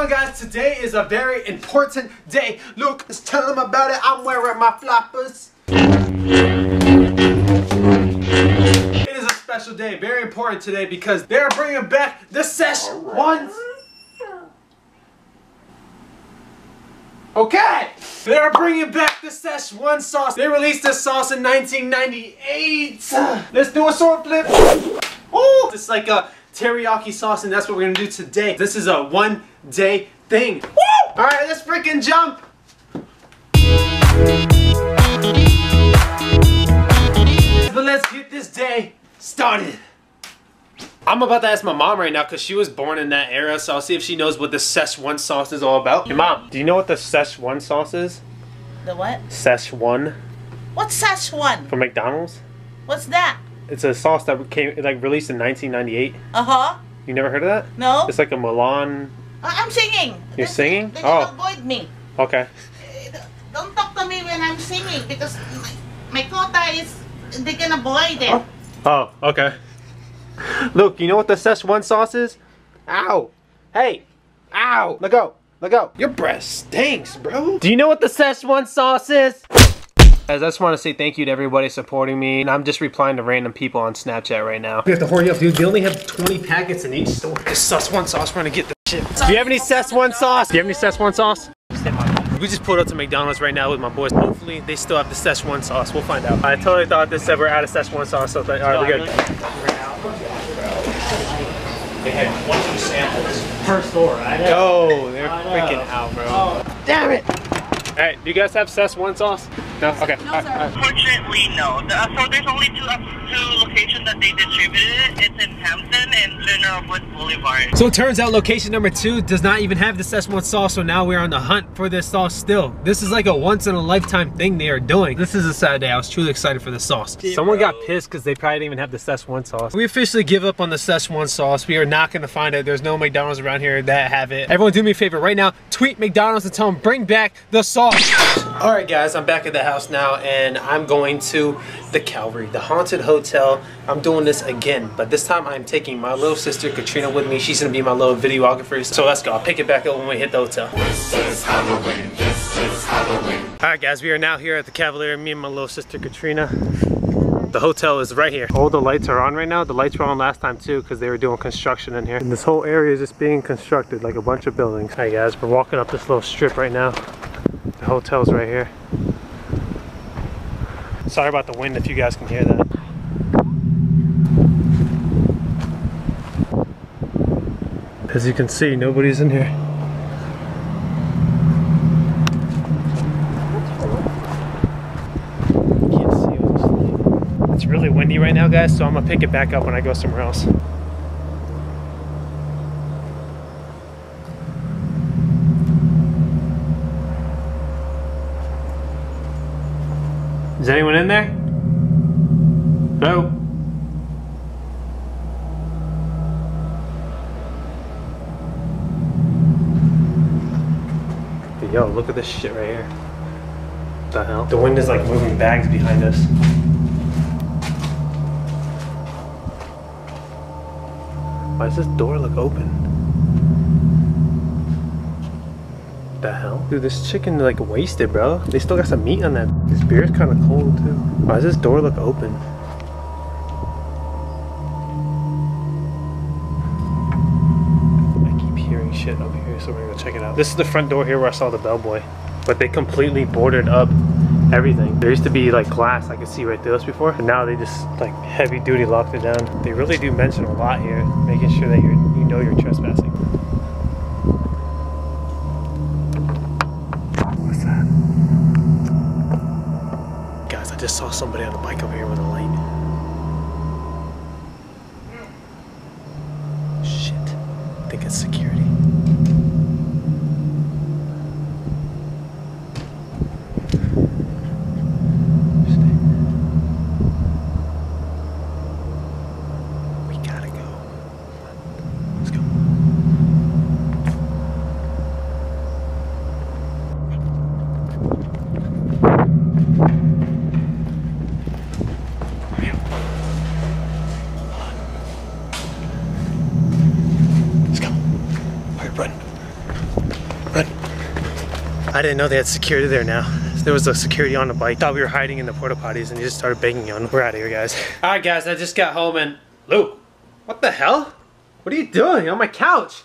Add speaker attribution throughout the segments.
Speaker 1: on guys? Today is a very important day. Luke, let's tell them about it. I'm wearing my floppers. It is a special day, very important today because they're bringing back the Sesh ones. Okay, they're bringing back the Szechuan sauce. They released this sauce in 1998. Let's do a sword flip. Oh, it's like a teriyaki sauce, and that's what we're gonna do today. This is a one day thing. Woo! All right, let's freaking jump. But let's get this day started. I'm about to ask my mom right now because she was born in that era, so I'll see if she knows what the Szechuan sauce is all about. Hey mom, do you know what the Szechuan sauce is?
Speaker 2: The what?
Speaker 1: Szechuan
Speaker 2: What's Szechuan?
Speaker 1: from McDonald's?
Speaker 2: What's that?
Speaker 1: It's a sauce that came like released in 1998.
Speaker 2: Uh huh.
Speaker 1: You never heard of that?
Speaker 2: No.
Speaker 1: It's like a Milan.
Speaker 2: I- I'm singing.
Speaker 1: You're
Speaker 2: Then-
Speaker 1: singing?
Speaker 2: Then
Speaker 1: Oh.
Speaker 2: you avoid me.
Speaker 1: Okay.
Speaker 2: Eh, Don't talk to me when I'm singing because my, my quota is they can avoid it.
Speaker 1: Oh, okay. Look, you know what the Szechuan sauce is? Ow! Hey! Ow! Let go! Let go! Your breath stinks, bro! Do you know what the Szechuan sauce is? Guys, I just want to say thank you to everybody supporting me, and I'm just replying to random people on Snapchat right now. We have to hurry up, dude. They only have 20 packets in each store. This Szechuan sauce, we're gonna get the shit. Do you have any Szechuan sauce? Do you have any Szechuan sauce? We just pulled up to McDonald's right now with my boys. Hopefully, they still have the Szechuan sauce. We'll find out. I totally thought this said we're out of Szechuan sauce, so all right, we're good.
Speaker 3: They had one two samples per store, right?
Speaker 1: Oh, they're freaking out, bro. Damn it! All right, do you guys have Szechuan sauce? No? Okay.
Speaker 2: No, sir.
Speaker 4: Unfortunately, no. The, uh, so there's only two, two locations that they distributed it. It's in Hampton and General Booth Boulevard.
Speaker 1: So it turns out location number two does not even have the Szechuan sauce, so now we're on the hunt for this sauce still. This is like a once in a lifetime thing they are doing. This is a sad day. I was truly excited for the sauce. Someone got pissed because they probably didn't even have the Szechuan sauce. We officially give up on the Szechuan sauce. We are not going to find it. There's no McDonald's around here that have it. Everyone do me a favor right now. Tweet McDonald's and tell them bring back the sauce. All right, guys, I'm back at the house now, and I'm going to the Cavalier, the haunted hotel. I'm doing this again, but this time I'm taking my little sister Katrina with me. She's gonna be my little videographer. So let's go. I'll pick it back up when we hit the hotel. All right, guys, we are now here at the Cavalier. Me and my little sister Katrina. The hotel is right here. All the lights are on right now. The lights were on last time too because they were doing construction in here. And this whole area is just being constructed like a bunch of buildings. All right, guys, we're walking up this little strip right now. The hotel's right here. Sorry about the wind if you guys can hear that. As you can see, nobody's in here. Can't see. It's really windy right now, guys, so I'm gonna pick it back up when I go somewhere else. Anyone in there? Hello? Yo, look at this shit right here. What the hell? The wind is like moving bags behind us. Why does this door look open? The hell? Dude, this chicken like wasted, bro. They still got some meat on that. This beer is kind of cold too. Why does this door look open? I keep hearing shit over here, so we're gonna go check it out. This is the front door here where I saw the bellboy, but they completely boarded up everything. There used to be like glass I could see right through this before, and now they just like heavy duty locked it down. They really do mention a lot here, making sure that you you know you're trespassing. What's that? Guys, I just saw somebody on a bike over here with a light. Shit. I think it's security. We gotta go. Let's go. I didn't know they had security there now. There was a security on the bike. Thought we were hiding in the porta potties and he just started banging on. We're out of here, guys. All right, guys, I just got home and Luke, what the hell? What are you doing on my couch?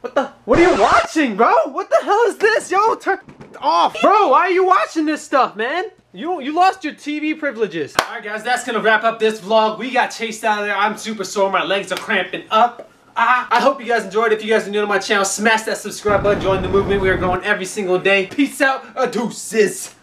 Speaker 1: What the? What are you watching, bro? What the hell is this? Yo, turn off. Bro, why are you watching this stuff, man? You you lost your TV privileges. All right, guys, that's gonna wrap up this vlog. We got chased out of there. I'm super sore. My legs are cramping up. I hope you guys enjoyed. If you guys are new to my channel, smash that subscribe button. Join the movement. We are going every single day. Peace out. Deuces.